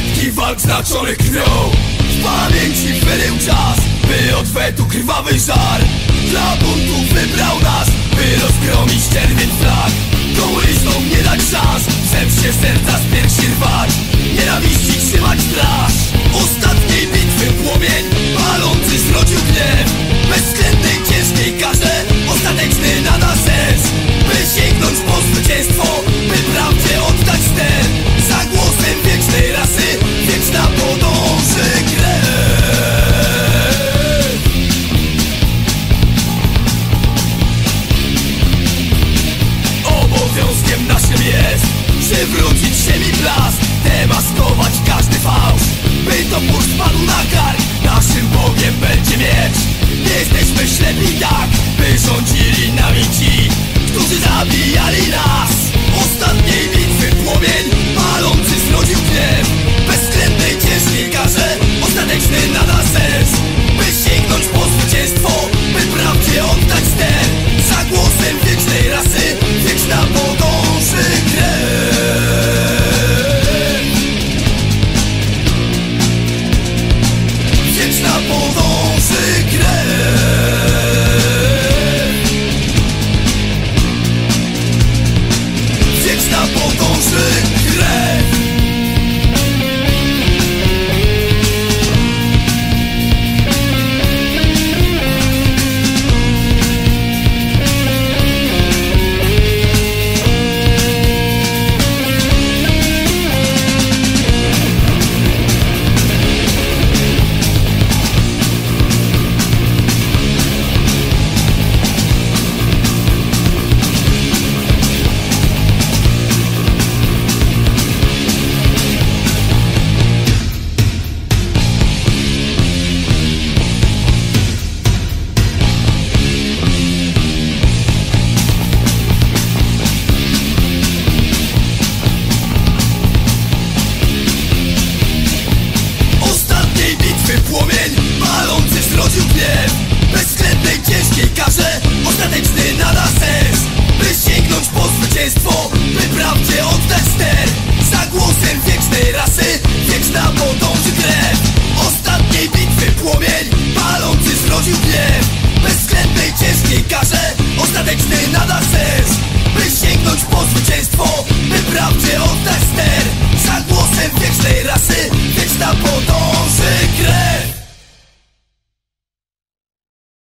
Setki walk znaczonych krwią. W pamięci wyrył czas By odwetu krwawy żar. Dla buntu wybrał nas By rozgromić czerwień flag Blask Demaskować każdy fałsz. By topór spadł na kark Naszym Bogiem będzie miecz. Jesteśmy ślepi tak By rządzili